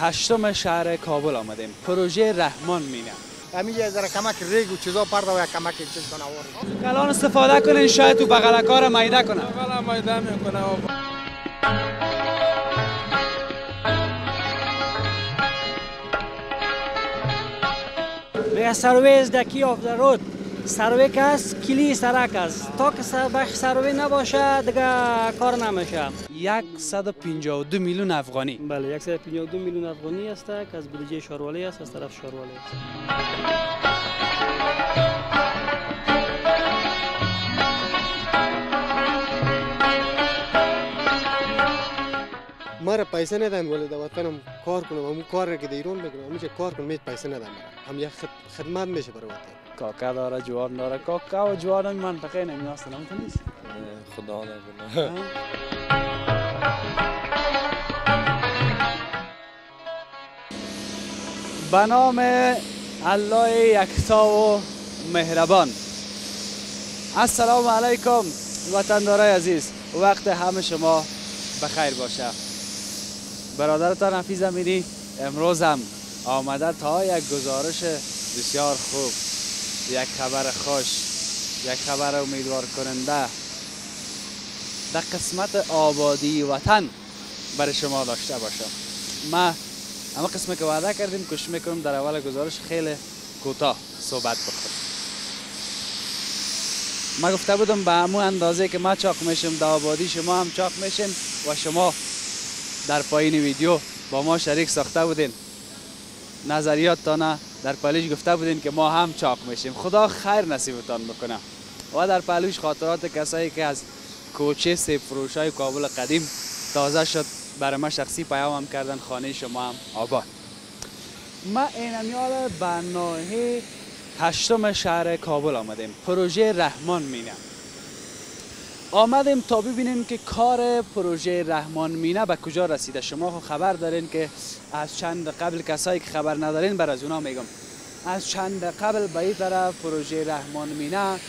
هشتم شهر کابل آمدیم. پروژه رحمان مینه. همین یه ذره کمک ریگ و چیزا پرده و کمک چیز کنه آورد کلان استفاده کنین شاید تو بغل کار میده کنه بغل میده می‌کنه The survey is the key of the road. سروی که است کلی سرک است تا که سر- بخش سروی نباشه دیگه کار نمیشه. 152 میلیون افغانی. بله 152 میلیون افغانی است که از بودجه شاروالی است از طرف شاروالی است ما را پیسه ندن ولی در وطنم کار کنم همون کار را که در ایران می‌کنم همیشه کار کنم هیچ پیسه ندن مرا هم یک خد- خدمت میشه برای وطن. کاکا داره جوان داره کاکا و جوان این منطقه نمیاستن هم نیست خدا نکنه به نام الله یکتا و مهربان السلام علیکم وطندارای عزیز وقت همه شما بخیر باشه برادرتان حفیظ امینی امروز هم آمده تا یک گزارش بسیار خوب یک خبر خوش یک خبر امیدوار کننده. در قسمت آبادی وطن برای شما داشته باشم. ما اما قسمی که وعده کردیم کش می‌کنم در اول گزارش خیلی کوتاه صحبت بکنم. ما گفته بودم به همون اندازه که ما چاق میشم در آبادی شما هم چاق میشین و شما در پایین ویدیو با ما شریک ساخته بودین. نظریاتتان در پهلوش گفته بودین که ما هم چاق میشیم. خدا خیر نصیبتان بکنه. و در پهلوش خاطرات کسایی که از کوچه فروش های کابل قدیم تازه شد برای ما شخصی پیام هم کردن خانه شما هم آباد. ما اینمیال به ناحیه هشتم شهر کابل آمدیم. پروژه رحمان مینه. آمدیم تا ببینیم که کار پروژه رحمان مینه به کجا رسیده. شما خبر دارین که از چند قبل کسایی که خبر ندارین بر از اونا میگم. از چند قبل به این طرف پروژه رحمان مینه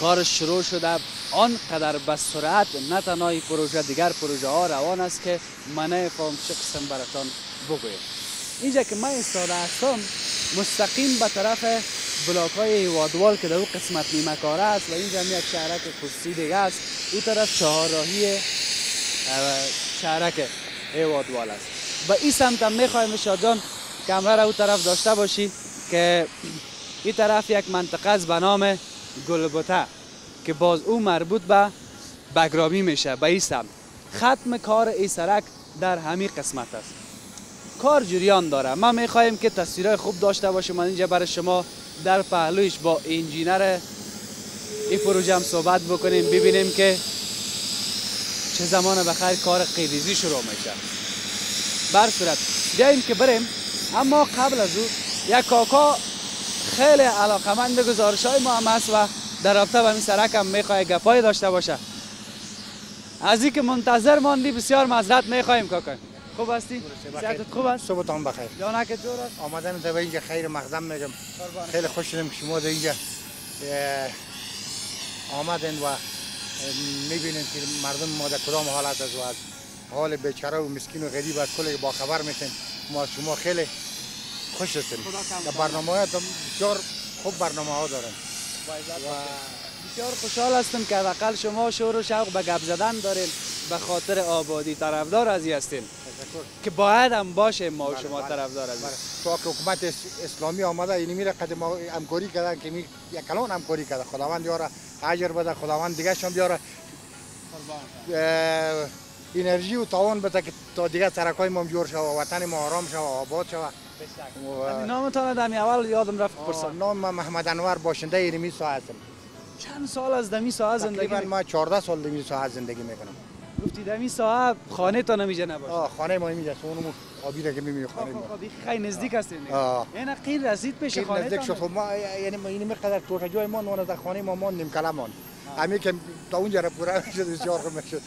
کار شروع شده. آنقدر به سرعت نه تنها پروژه دیگر پروژه ها روان است که من نفهم چه قسم براتان بگویم. اینجا که من ایستاده هستم مستقیم به طرف بلاک های وادوال که در اون قسمت نیمه کاره است و اینجا هم یک شهرک خصوصی دیگه است. اون طرف چهارراهی اه، شهرک وادوال است. و این سمت هم می‌خوایم شادجان کمره را اون طرف داشته باشی که این طرف یک منطقه است به نام گلبوته که باز او مربوط به بگرامی میشه به این سمت. ختم کار این سرک در همین قسمت است. کار جریان داره. ما می‌خواهیم که تصویرهای خوب داشته باشیم. من اینجا برای شما در پهلویش با انجینر این پروژه هم صحبت بکنیم ببینیم که چه زمان بخیر کار قیریزی شروع میشه. بر صورت بیاییم که بریم. اما قبل از او یک کاکا خیلی علاقمند گزارش های ما هم هست و در رابطه به این سرک هم می‌خواه گپای داشته باشه. از این که منتظر ماندی بسیار معذرت می‌خواهیم کاکا. خوب هستی؟ صحتت خوب است؟ صبحتان بخیر. جانک جور است؟ آمدن در اینجا خیر مقدم میگم. خیلی خوش شدم که شما در اینجا اه، آمدین و می‌بینین که مردم ما در کدام حالت است و از حال بیچاره و مسکین و غریب از کل با خبر میشین. ما از شما خیلی خوش هستیم. در برنامه های بسیار خوب برنامه ها دارن بسیار خوشحال هستم که حداقل شما شور و شوق به گپ زدن دارین. به خاطر آبادی طرفدار از این که باید هم باشه ما و بله، شما بله، طرفدار از این. بله. تو که حکومت اس- اسلامی آمده اینی میره قدم همکاری کردن که می یک کلان همکاری کرده خداوند یاره اجر بده خداوند دیگه شم بیاره انرژی و توان بده که تا دیگه سرکای ما جور شوه وطن ما آرام شوه آباد شوه و- نامتان دمی اول یادم رفت پرسم نام من محمد انور باشنده اینمی ساحه هستم چند سال از دمی ساعت زندگی تقریبا. ما 14 سال در این ساحه زندگی می‌کنم گفتی دمی ساعت خانه تا نمیشه نباشه. آه خانه ما اینجا اونم آبی را که می‌بینی خانه ما. خب خیلی نزدیک هستین. این. قین رسید پیش خانه نزدیک شد خب ما یعنی ما اینی مقدر توشه جای ما نون از خانه ما ما نیم کلم ماند همین که تا اونجا را پورا شد بسیار خوب می‌شد.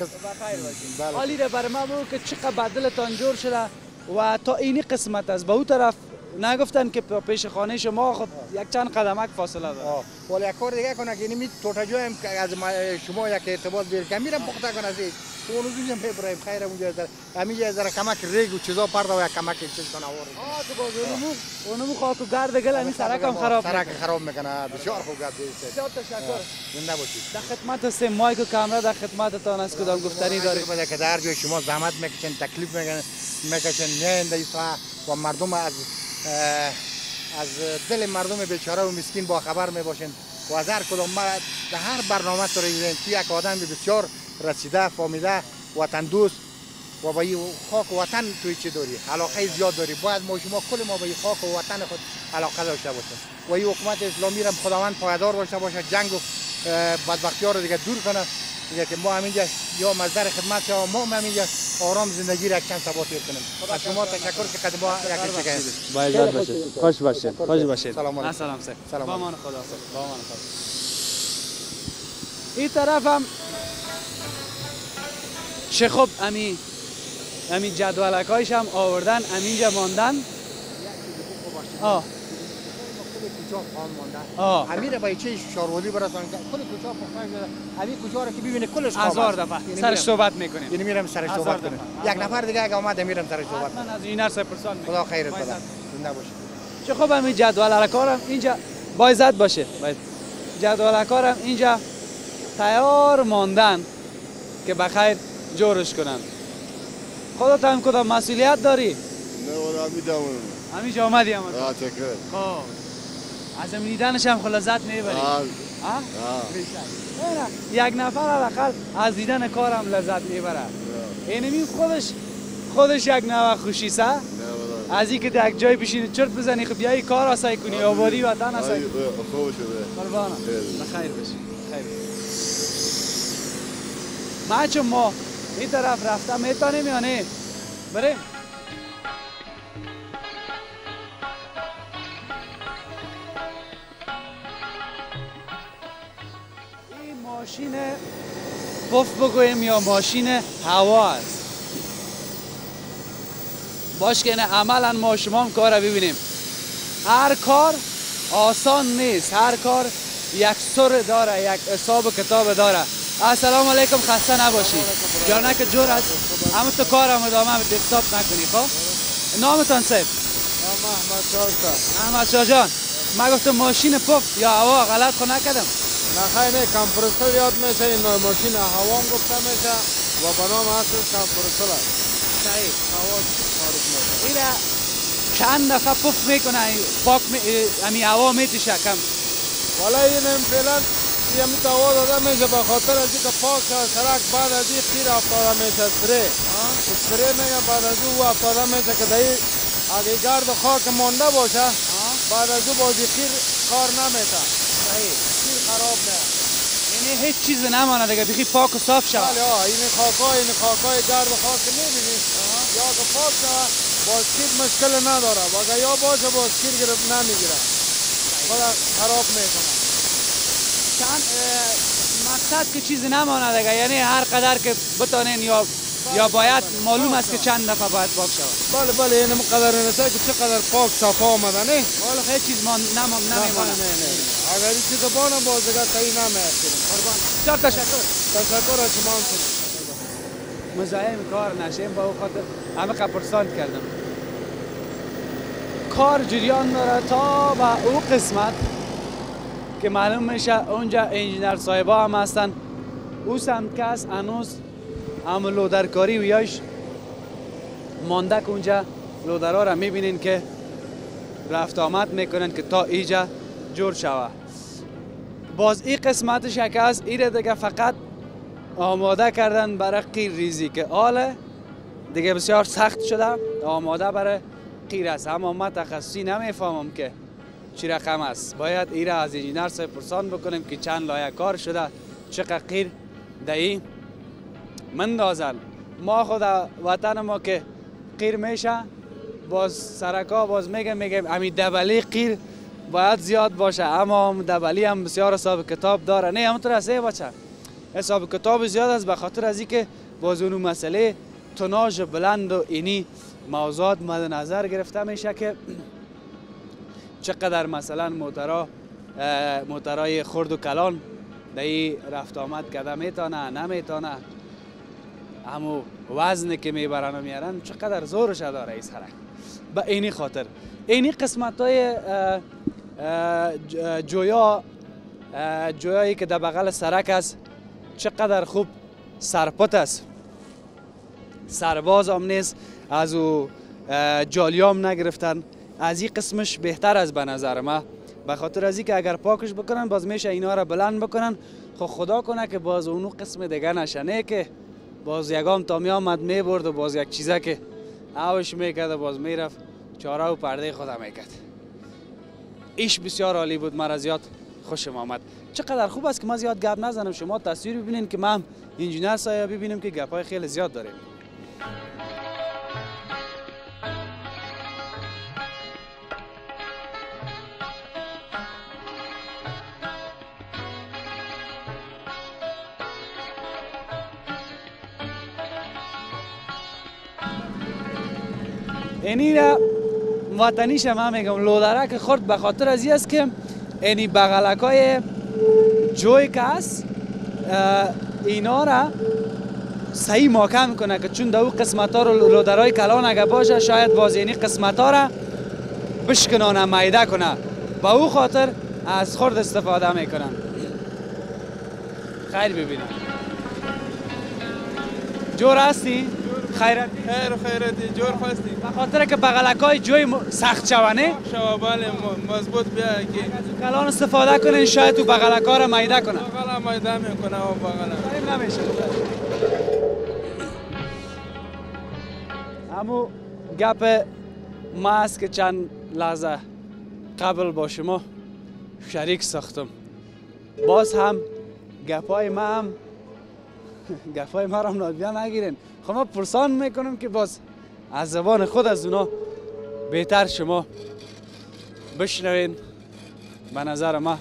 بخیر باشین. بله. حالی را برای ما بگو که چقدر بدلتان جور شده و تا اینی قسمت است. به اون طرف نگفتن که پیش خانه شما خب یک چند قدمک فاصله داره. ولی یک کار دیگه کنه که اینمی توتا هم که از ما- شما یک ارتباط بیر که میرم پخته کنه از تو اونو دوزیم ببرایم خیر اونجا در همینجا ذره کمک ریگ و چیزا پرده و یک کمک چیز کنه آور آه تو باز اونمو اونمو خاک و گرد گل همین سرکم خراب سرک. خراب می‌کنه. بسیار خوب گپ دیست بسیار تشکر. زنده باشید در خدمت هستیم مایک و کامرا در خدمتتان است کدام گفتنی دارید بده که در جای شما زحمت می‌کشن تکلیف می‌کنن می‌کشن در این و مردم از از دل مردم بیچاره و مسکین با خبر می‌باشین و از هر کدام در هر برنامه تو تو یک آدم بسیار رسیده فامیده وطن دوست و به خاک وطن توی چی داری؟ علاقه زیاد داری. باید ما شما کل ما به خاک و وطن خود علاقه داشته باشیم. و این حکومت اسلامی را خداوند پایدار باشه باشه جنگ و بدبختی ها رو دیگه دور کنه. دیگه که ما همینجا یا مصدر خدمت یا ما هم همینجا آرام زندگی را چند ثبات کنیم از شما تشکر که قدم ما یک چیز باید باشید خوش باشید. خوش باشید. سلام علیکم. سلام سر. سلام. با امان خدا با امان خدا این طرف هم چه خب امی امی جدولکایش هم آوردن امینجا ماندن. آه. آه. امیر با چه شارولی برسان کل کوچه پخته شده همین کوچه را که ببینه کلش خواب هزار. دفعه. یعنی سرش صحبت می‌کنیم. یعنی میرم سرش صحبت. کنم یک نفر دیگه اگه اومد میرم سرش صحبت کنم حتما از اینر سپرسان می‌کنیم خدا خیرت بده. زنده باشید. چه خب همین جدول کارم اینجا بایزد باشه. باید جدول کارم اینجا تیار ماندن که بخیر جورش کنن. خودت هم کدام مسئولیت داری؟ نه می‌دونم همینجا آمدی هم آه تکر خب. از دیدنش هم می‌بری ها؟ آه. یک نفر حداقل از دیدن کارم لذت می‌بره اینمی خودش خودش یک نوع خوشی سه. از اینکه در یک جای بشینی چرت بزنی خب بیایی کار آسای کنی آبادی وطن آسای کنی. خوب شده. قربانم خیر. بخیر باشی خیر ما چون ما این طرف رفته می‌تونیم یا نه بریم. ماشین پف بگویم یا ماشین هوا است. باش که نه عملا ما شما هم کار رو ببینیم. هر کار آسان نیست. هر کار یک سر داره یک حساب و کتاب داره. السلام علیکم خسته نباشی. جانه که جور است. اما تو کارم ادامه بده استاپ نکنی خب؟ نامتان صاحب احمد شاه احمد شاه جان. ما گفتم ماشین پف یا هوا غلط خو نکردم. نخیر نه کمپرسر یاد میشه این ماشین هوام گفته میشه و به نام اصل کمپرسر است صحیح هوا خارج میشه ایره چند دفعه پف می‌کنه پاک می... امی هوا میتشه کم والا این هم فعلا یه می هوا داده میشه به خاطر از اینکه پاک سرک بعد از این خیر افتاده میشه سپری سپری میگه بعد از او افتاده میشه که دایی اگه گرد خاک مانده باشه بعد از او بازی خیر کار نمیشه صحیح خراب میشه یعنی هیچ چیز نمانه دیگه. بخی پاک و صاف شود. بله آه این خاکای این خاکای گرد خاک می‌بینید یا که پاک شود باز کیر مشکل نداره. و اگه یا باشه باز کیر گرفت نمی‌گیره. خدا خراب می‌کنه. چند مقصد که چیزی نمانه دیگه. یعنی هر قدر که بتانین یا یا باید معلوم است که چند دفعه باید پاک شود؟ بله بله این قدر نسه که چقدر پاک صفا آمده نه؟ حالا هیچ چیز ما نمام نه نمیمانه نه نه اگر این چیز بانم باز دیگه تایی نمی‌کنیم قربان. بسیار تشکر. تشکر از شما. مزاحم کار نشیم با او خاطر همه قپرسان کردم. کار جریان داره تا به او قسمت که معلوم میشه اونجا انجینر صاحبا هم هستن. او سمت کس هنوز هم لودرکاری و یاش مانده که اونجا لودرها را می‌بینین که رفت آمد می‌کنن که تا ایجا جور شوه. باز این قسمتش که از ایره دیگه فقط آماده کردن برای قیر ریزی که حالا دیگه بسیار سخت شده آماده برای قیر است. اما ما تخصصی نمی‌فهمم که چی رقم است. باید ایره از انجینر پرسان بکنیم که چند لایه کار شده چقدر قیر دهی مندازن ما خود وطن ما که قیر میشه باز سرکا باز میگه میگه امی دبلی قیر باید زیاد باشه. اما دبلی هم بسیار حساب کتاب داره. نه همونطور ای بچه. حساب کتاب زیاد است به خاطر از اینکه باز اونو مسئله تناژ بلند و اینی موضوعات مد نظر گرفته میشه که چقدر مثلا موترا موترای خرد و کلان در رفت آمد کرده میتانه نمیتانه. همو وزن که می‌برن و میارن چقدر زورش داره این سرک. به اینی خاطر. اینی قسمت های جویا جویایی که در بغل سرک است چقدر خوب سرپت است. سرباز هم نیست از او جالیام نگرفتن. از این قسمش بهتر از به نظر ما. به خاطر از که اگر پاکش بکنن باز میشه اینا را بلند بکنن. خب خدا کنه که باز اونو قسم دیگه نشنه که باز یگام تا می آمد می برد و باز یک چیزه که اوش می‌کرد و باز می‌رفت چاره و پرده خدا می‌کرد ایش بسیار عالی بود. مرا زیاد خوشم آمد. چقدر خوب است که ما زیاد گپ نزنم. شما تصویر ببینین که هم انجینر سایه ببینیم که گپای خیلی زیاد داریم. اینی را وطنیش هم میگم لودرک خورد به خاطر از است که اینی بغلک های جوی که اه، اینا را صحیح محکم می‌کنه که چون در او قسمت ها رو لودرهای کلان اگه باشه شاید باز یعنی قسمت ها را بشکنانه میده کنه. به او خاطر از خرد استفاده می‌کنن. خیر ببینیم جور هستی؟ خیرت؟ خیر و خیرتی جور خواستی. به خاطر که بغلک های جوی سخت شونه شوا بله مضبوط. بیا که کلان استفاده کنین شاید تو بغلک ها را میده کنه بغلا میده می‌کنه و بغلا صحیح نمیشه. همو گپ ما است که چند لحظه قبل با شما شریک ساختم. باز هم گپای ما هم گپای ما را هم نادیده نگیرین. خب ما پرسان می‌کنم که باز از زبان خود از اونا بهتر شما بشنوین. به نظر ما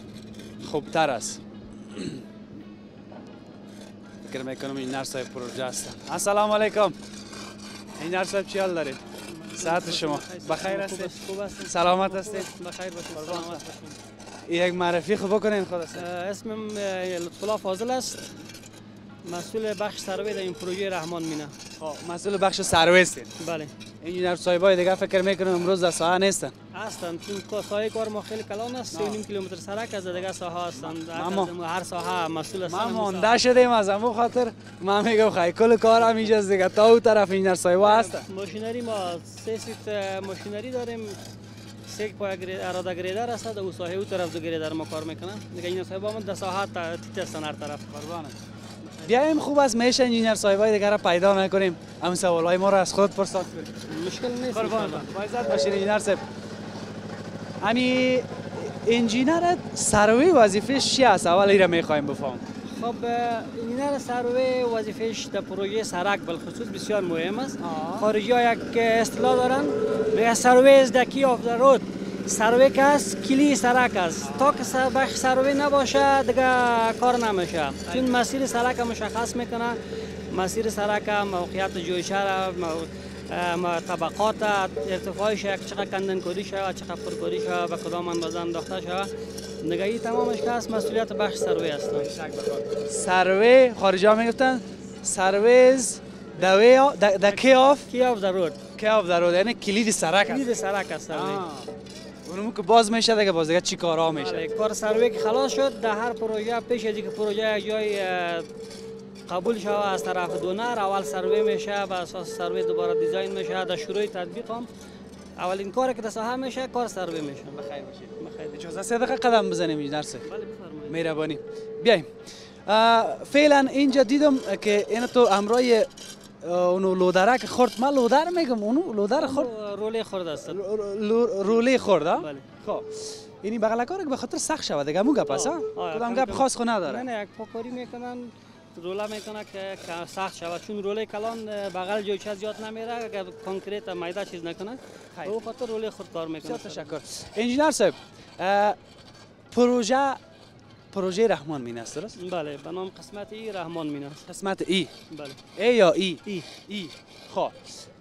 خوبتر است. فکر می‌کنم این صاحب پروژه هستن السلام علیکم. این صاحب چی حال دارید صحت شما. بخیر هستید سلامت هستید بخیر باشید سلامت باشید یک معرفی خوب بکنین خود اسمم لطفالله فاضل است. مسئول بخش سروی در این پروژه رحمان مینه مسئول بخش سروی بله. انجینر صاحبای دیگه فکر می‌کنم امروز در ساحه نیستن. هستند چون ساحه کار ما خیلی کلان است. 3.5 کیلومتر سرک از دیگه ساحه هستند هر ساحه مسئول است ما مانده شدیم از امو خاطر. ما میگم خیلی کل کار هم اینجا است دیگه. تا او طرف انجینر صاحبا هستن. ماشینری ما سه سیت ماشینری داریم. سه پایه عراده گریدر است. او ساحه او طرف دو گریدر ما کار می‌کنن. دیگه این صاحب هم در ساحه تا- تیت هستن هر طرف. بیایم خوب است میشه انجینر صاحبای دیگه را پیدا نکنیم. هم سوالای ما را از خود پرسان کنیم. مشکل نیست. قربان انشاءالله. با عزت باشین انجینر صاحب. امی انجینر سروی وظیفه چی است؟ اول ایره می‌خوایم بفهم خب انجینر سروی وظیفش در پروژه سرک بالخصوص بسیار مهم است. خارجی ها یک اصطلاح دارن. میگه سروی is the key of the road سروی که است کلی سرک است تا که بخش سروی نباشه دیگه کار نمیشه. چون مسیر سرک مشخص می‌کنه. مسیر سرک موقعیت جویشه را طبقات ارتفاعش یک چقدر کندن کاری شود چقدر پرکاری شود به کدام اندازه انداخته دیگه این تمامش که مسئولیت بخش سروی است. سروی خارجی ها می‌گفتن. survey is key of key of؟ the road key of the road یعنی کلید سرک است. کلید سرک است. اونمو که باز میشه دیگه باز دیگه چی کارا میشه؟ بله، کار سروی که خلاص شد در هر پروژه پیش از اینکه پروژه یک جای قبول شود از طرف donor اول سروی میشه بر اساس سروی دوباره design میشه در شروع تطبیق هم. اولین کاری که در ساحه میشه کار سروی میشه. بخیر باشید اجازه سه دقیقه قدم بزنیم انجینر صاحب بله مهربانی. بیایم. فعلا اینجا دیدم که این تو امرای اونو لودرک خورد. من لودر میگم اونو لودر خورد. روله خورد است. رولی خورد؟ بله. خب. اینی بغل کار که به خاطر سخت شود. دیگه مو گپ است کدام گپ. خاص خو نه نداره. نه یک پاکاری می‌کنن روله می‌کنه که که سخت شود. چون روله کلان بغل جوچه زیاد نمیره. اگر کنکریت میده چیز نکنه. او خاطر روله خود کار می‌کنه. تشکر. انجینر صاحب پروژه پروژه رحمان مین است درست؟ بله به نام قسمت ای رحمان میناست قسمت ای؟ بله. ای یا ای؟ ای. ای. خب.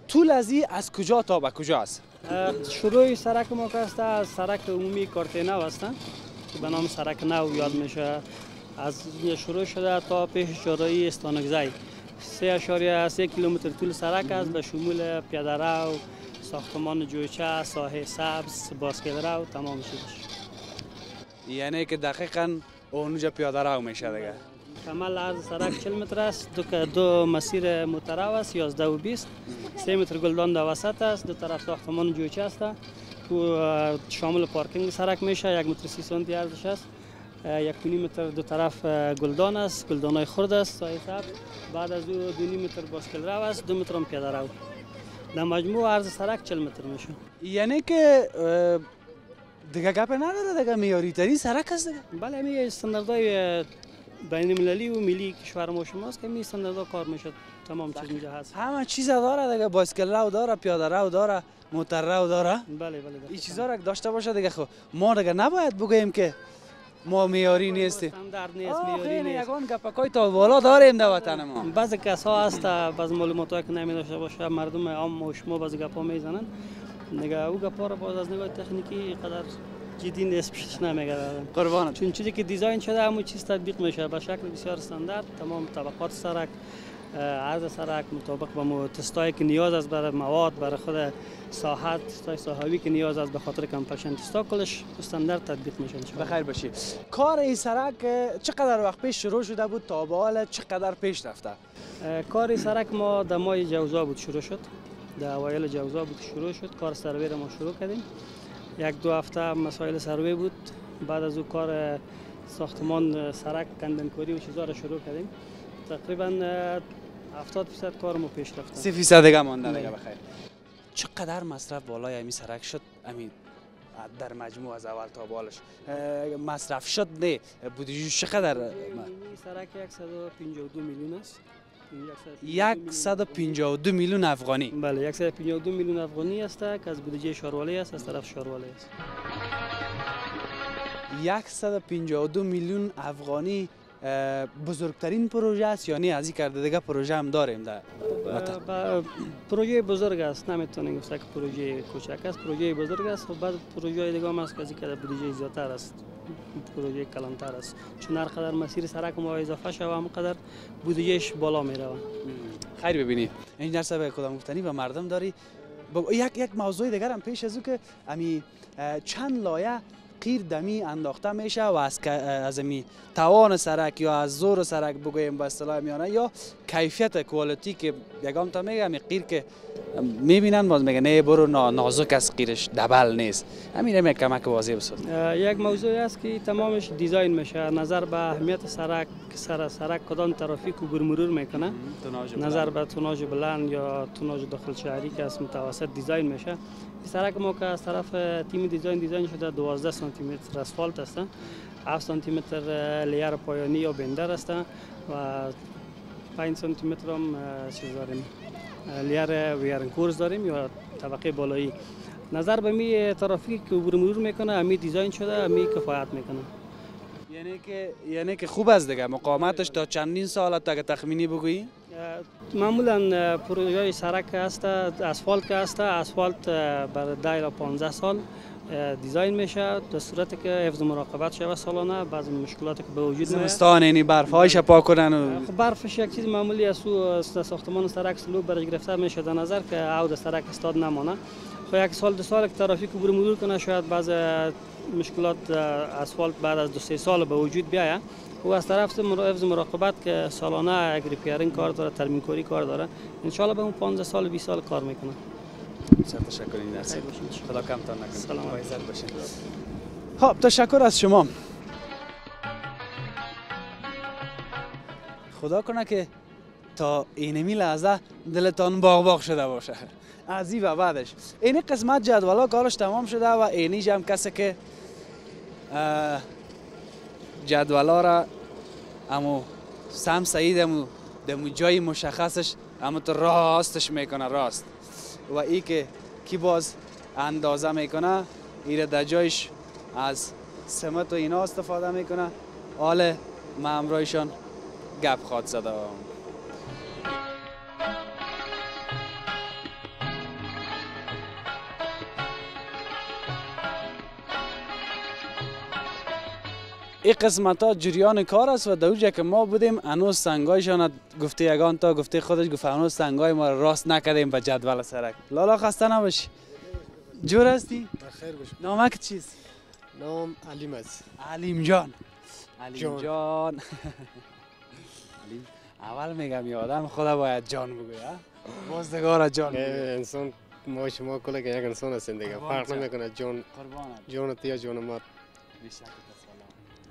طول از این از کجا تا به کجا است؟ شروع سرک ما است از سرک عمومی کارتینو هستن که به نام سرک نو یاد میشه. از شروع شده تا پیش سه اشاریه سه کیلومتر طول سرک است. به شمول پیاده رو ساختمان جوچه ساحه سبز باسکت رو تمام شده. یعنی که دقیقا اونجا پیاده رو میشه دیگه. کمال عرض سرک 40 متر است. دو, دو مسیر موترو است 11 و 20 3 متر گلدان در وسط است. دو طرف ساختمان جوچه است. تو شامل پارکینگ سرک میشه. یک متر سی سانتی عرضش است. یک و متر دو طرف گلدان است. گلدان های خرد است. سایه بعد از او دو نیم متر باسکل رو است. دو متر هم پیاده رو. در مجموع عرض سرک 40 متر میشه. یعنی که دیگه گپ نداره دیگه میاری ترین سرک است دیگه بله می استانداردهای بین المللی و ملی کشور ما شماست که می استانداردها کار میشه تمام چیز اینجا هست همه چیز داره دیگه بایسکل رو داره پیاده رو داره موتر رو داره بله بله این چیزا را داشته باشه دیگه خب ما دیگه نباید بگوییم که ما میاری نیستیم یگان گپکای تا بالا داریم در وطن ما بعض کس ها هست بعض معلومات که نمی داشته باشه مردم عام و شما بعض گپا می‌زنن نگه او گپا رو باز از نگاه تکنیکی قدر جدی نیست پیش نمیگه قربانت چون چیزی که دیزاین شده همون چیز تطبیق میشه به شکل بسیار استاندارد تمام طبقات سرک عرض سرک مطابق با مو- تستایی که نیاز است برای مواد برای خود ساحت تستای ساحوی که نیاز است به خاطر کمپشن تستا کلش استاندارد تطبیق میشه. بخیر باشی کار این سرک چقدر وقت پیش شروع شده بود تا به حال چقدر پیش رفته کار سرک ما در ماه جوزا بود شروع شد در اوایل جوزا بود شروع شد کار سروی را ما شروع کردیم. یک دو هفته مسائل سروی بود. بعد از او کار ساختمان سرک کندنکاری و چیزا را شروع کردیم. تقریبا اه، 70 درصد کار ما پیش رفته. سی فیصد دیگه مانده. دیگه بخیر. چقدر مصرف بالای امی سرک شد؟ امی در مجموع از اول تا بالش. مصرف شد نه. بودجوش چقدر؟ این سرک 152 میلیون است. 152 میلیون افغانی. بله 152 میلیون افغانی است که از بودجه شاروالی است از طرف شاروالی است. 152 میلیون افغانی بزرگترین پروژه است یعنی از این کرده دیگه پروژه هم داریم در پروژه بزرگ است نمی‌تونیم گفت که پروژه کوچک است پروژه بزرگ است. و بعد پروژه های دیگه هم است که از اینکه بودجه زیادتر است. پروژه کلانتر است. چون هر قدر مسیر سرک ما اضافه شوه هم قدر بودجهش بالا می خیر ببینید انجینر صاحب کدام گفتنی و مردم داری؟ یک یک موضوع دیگر هم پیش از او که امی چند لایه قیر دمی انداخته میشه و از از امی توان سرک یا از زور سرک بگوییم به اصطلاح میانه یا کیفیت quality که یگام تا میگه امی قیر که می‌بینن باز میگه نه برو نا- نازک از قیرش دبل نیست. همین هم یک کمک واضح بسید یک موضوع است که تمامش design میشه. نظر به اهمیت سرک سر سرک کدام ترافیک عبور مرور می‌کنه؟ نظر به توناژ بلند یا توناژ داخل شهری که از متوسط design میشه. این سرک ما که از طرف تیم design design شده 12 سانتی متر اسفالت است 7 سانتی متر layer پایانی یا binder است و 5 سانتی متر هم چیز داریم layer wearing course داریم یا طبقه بالایی. نظر به می ترافیک که عبور مرور می‌کنه امی design شده امی کفایت می‌کنه. یعنی که یعنی که خوب است دیگه. مقاومتش تا چندین سال تا تخمینی بگویی. معمولا پروژه سرک است اسفالت که است اسفالت برای 10 تا 15 سال design میشه در صورتی که حفظ مراقبت شود سالانه بعضی مشکلاتی که به وجود میاد زمستان یعنی برف هایش پاک کنن و خب برفش یک چیز معمولی است از ساختمان سرک slope برش گرفته میشه در نظر که او در سرک استاد نمانه خب یک سال دو سال که ترافیک عبور مرور کنه شاید بعض مشکلات اسفالت بعد از دو سه سال به وجود بیاید او از طرف حفظ مراقبت که سالانه یک repairing کار داره ترمیم کاری کار داره. ان به اون 15 سال 20 سال کار می‌کنه بسیار تشکر این درسی خدا کمتان نکنه. سلام. باشین. خب تشکر از شما. خدا کنه که تا اینمی لحظه دلتان باغ باغ شده باشه. از این و بعدش. این قسمت جدولا کارش تمام شده و اینیش هم کسی که جدولا را امو سم سعید امو دمو جای مشخصش امو تو راستش می‌کنه راست. و ای که کی باز اندازه می‌کنه ایره در جایش از سمت و اینا استفاده می‌کنه. حال ما همراهشان گپ خواد زده این قسمت ها جریان کار است و در اونجا که ما بودیم هنوز سنگایشان گفته یگان تا گفته خودش گفت هنوز سنگای ما را راست نکردیم به جدول سرک. لالا خسته نباشی. جور هستی؟ بخیر باش نامک چیست؟ نام علیم است. علیم جان. علیم جان. اول میگم یه آدم خدا باید جان بگوی؟ بازدگار جان بگوی. انسان ما شما کلا که یک انسان هستیم دیگه. فرق. نمی‌کنه. جان جان یا جان ما.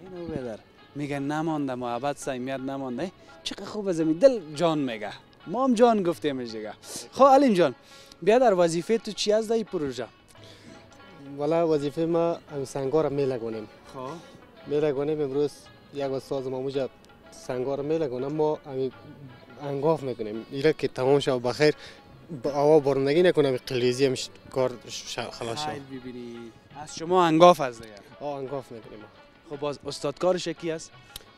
اینو بدر میگه نمانده محبت صمیمیت نمانده چقدر خوب از این دل جان میگه ما هم جان گفتیمش دیگه خب علیم جان بیا در وظیفه تو چی از این پروژه والا وظیفه ما هم سنگار میلگونیم خب میلگونیم امروز یک استاد ما موجب سنگار میلگونم ما همی انگاف می‌کنیم ایره که تمام شد بخیر با آوا بارندگی نکنم قلیزی همش کار خلاص شد ببینی از شما انگاف از دیگه آه انگاف می‌کنیم خب باز استادکارش کی است؟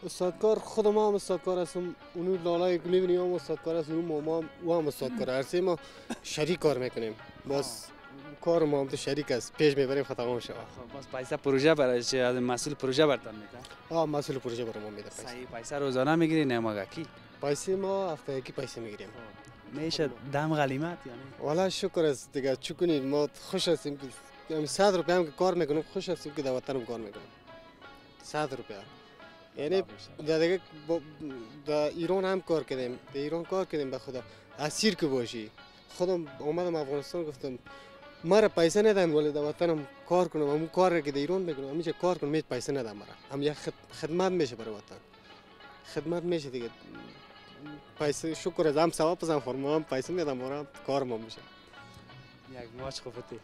استادکار خود ما هم استادکار هستم. اونو لالای می‌بینیم هم استادکار هست. اونو ما هم او هم استادکار هر سه ما شریک کار می‌کنیم. باز کار ما هم تو شریک است. پیش می‌بریم خطا شود خب باز پیسه پروژه برای چه از مسئول پروژه برتن می‌کنه آه مسئول پروژه برای ما میده صحیح پیسه روزانه می‌گیری نماگه کی پیسه ما هفته یکی پیسه می‌گیریم. میشه دم غلیمت یعنی والا شکر است دیگه. چو کنید ما خوش هستیم که هم صد روپیه هم که کار می‌کنیم خوش هستیم که در وطنم کار می‌کنیم. صد روپیه. یعنی در دیگه در ایران هم کار کردیم. در ایران کار کردیم به خدا. اسیر که باشی. خودم اومدم افغانستان گفتم مرا پیسه ندن ولی در وطنم کار کنم. همون کار را که در ایران می‌کنم. همیشه کار کنم هیچ پیسه ندم مرا هم یک خد- خدمت میشه برای وطن. خدمت میشه دیگه. پیسه شکر از هم ثواب بزن فرما هم پیسه میدم مرا کار ما میشه. یک ماچ خوبتی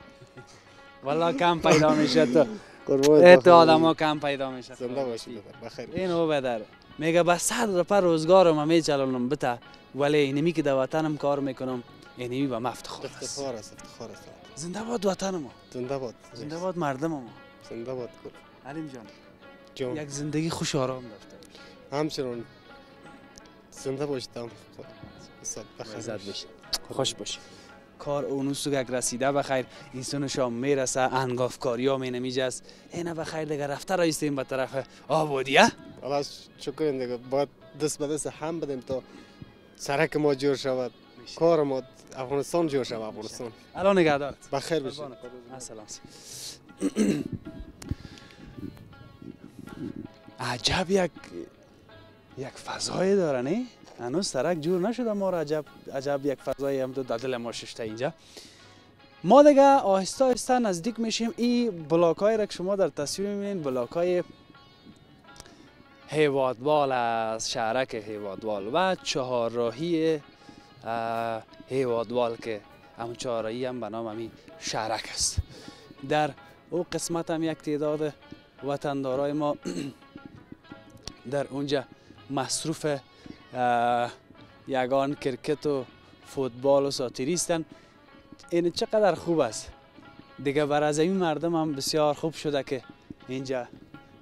والا کم پیدا میشه تو. قربان ای تو آدم کم پیدا میشه. زنده باشی بخیر این او بدر. میگه به صد روپه روزگارم میچلونم بتا. ولی اینمی که در وطنم کار می‌کنم. اینمی به مفتخار است. افتخار است افتخار است. زنده باد وطن ما زنده باد. زنده باد مردم ما زنده باد کل علیم جان. جان یک زندگی خوش آرام داشته. همچنان زنده باشید هم بخیر خوش باشه کار اونو سوگک رسیده بخیر اینسون شام می‌رسه انگافکاری ها می نمیجست اینه بخیر دیگه رفته رایستیم به طرف آبادیه حالا شکر دیگه باید دست به دست هم بدیم تا سرک ما جور شود. کار ما افغانستان جور شود افغانستان. الان نگهدارت. بخیر. السلام عجب یک یک فضای داره نه؟ هنوز سرک جور نشده ما را عجب عجب یک فضایی هم در دل ما ششته اینجا. ما دیگه آهسته آهسته نزدیک میشیم. این بلاک را که شما در تصویر می‌بینید بلاک های هیوادوال از شهرک هیوادوال و چهارراهی اه، هیوادوال که همون چهارراهی هم به نام همین شهرک است. در او قسمت هم یک تعداد وطندارای ما در اونجا مصروف یگان کرکت و فوتبال و ساتیریستن این چقدر خوب است؟ دیگه بر از این مردم هم بسیار خوب شده که اینجا.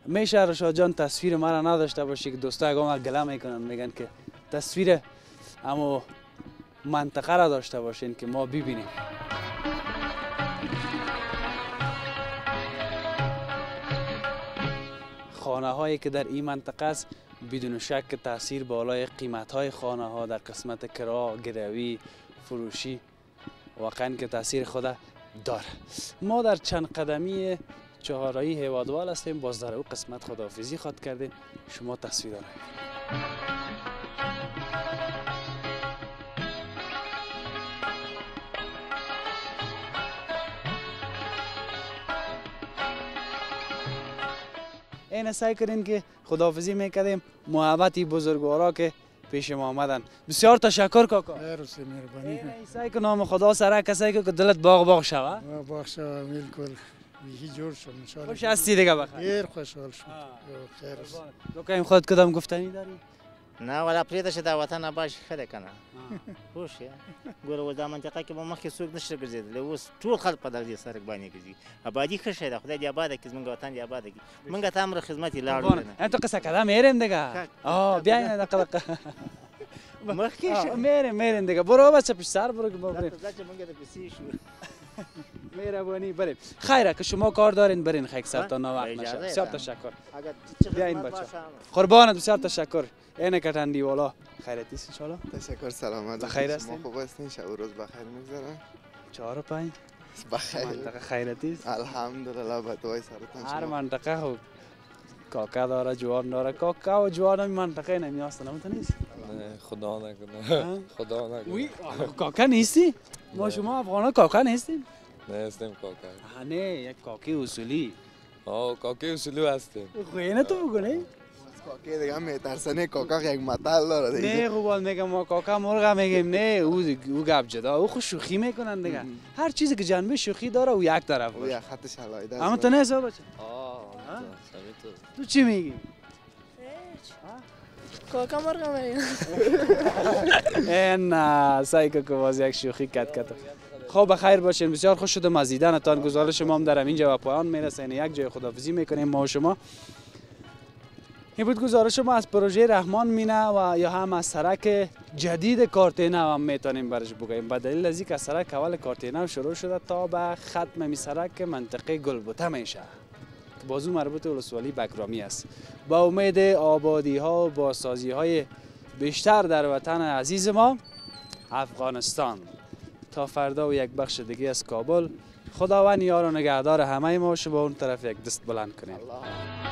میشه رشاد جان تصویر مرا نداشته باشی که دوستا اگه گله می‌کنن میگن که تصویر اما منطقه را داشته باشین که ما ببینیم. خانه هایی که در این منطقه است بدون شک تاثیر بالای قیمت های خانه ها در قسمت کرا گروی فروشی واقعا که تاثیر خود داره. ما در چند قدمی چهارایی هیوادوال هستیم. باز در او قسمت خداحافظی خواد کردیم. شما تصویر را این سعی کردین که خداحافظی می‌کردیم. محبتی بزرگوارا که پیش ما آمدن. بسیار تشکر کاکا. روسی مهربانی. این سعی که نام خدا سره کسایی که دلت باغ باغ شوه و بخش بالکل بیهی جور شد خوش هستی دیگه بخیر. خیر خوشحال شد. خیر است. خود کدام گفتنی داری؟ نه ولا پرېږده چې دا وطن باش ښه دی که نه؟ پوه شې؟ ګوره اوس دا منطقه کې به مخکې څوک نشته ګرځېدلی. اوس ټول خلک په دغه سړک باندې ګرځي. آبادي ښه شی ده خدای دې آباده کړي زموږ وطن دې آباده کړي. موږ ته امر خدمت یې لاړو انت قصه کدام میریم دیگه آه بیاین دقیقه مخکې آه، شه. میریم میریم دیگه برو بچه پیش سر برو که بریم مهربانی بریم. خیره که شما کار دارین برین خیک سر تا وقت اجازه نشه. بسیار تشکر. اگر چه بیا این خدمت بچه. قربانت بسیار تشکر. اینه کتندی والا خیرتی شاء الله تشکر سلامت بخیر؟ شما خوب هستین؟ شب و روز بخیر میگذره چهار و پنج. بخیر. منطقه خیرتی است الحمدلله به دعای سرتان هر شما منطقه خو کاکا داره جوان داره. کاکا و جوان هم منطقه تو نیست. نه خدا نکنه؟ خدا نکنه. کاکا نیستی؟ ما شما افغان کاکا نیستیم. نه هستیم کاکا. آه، نه یک کاکی اصولی. آه کاکی اصولو هستیم. خوینه تو بگو کاکه دیگه میترسنه کاکا یک مطل داره دیگه نه خوب حال میگم ما کاکا مرغ میگیم نه او او گپ جدا او خود شوخی می‌کنن دیگه هر چیزی که جنبه شوخی داره او یک طرف او باشه یک خط شلایده است. اما تو نه صاحب بچه آه تو چی میگی کاکا مرغ میگم نه سعی که باز یک شوخی کت کت خب بخیر باشین بسیار خوش شدم از دیدنتان گزارش ما هم در اینجا و پایان می‌رسه یعنی یک جای خدافزی می‌کنیم ما و شما این بود گزارش ما از پروژه رحمان مینه و یا هم از سرک جدید کارتینه هم می‌تونیم برش بگوییم. به دلیل از اینکه سرک اول کارتینه شروع شده تا به ختم می سرک منطقه گلبوته میشه. که بازو مربوط ولسوالی بکرامی است. با امید آبادی ها و بازسازی های بیشتر در وطن عزیز ما افغانستان. تا فردا و یک بخش دیگه از کابل خداوند یار و نگهدار همه ما شما اون طرف یک دست بلند الله.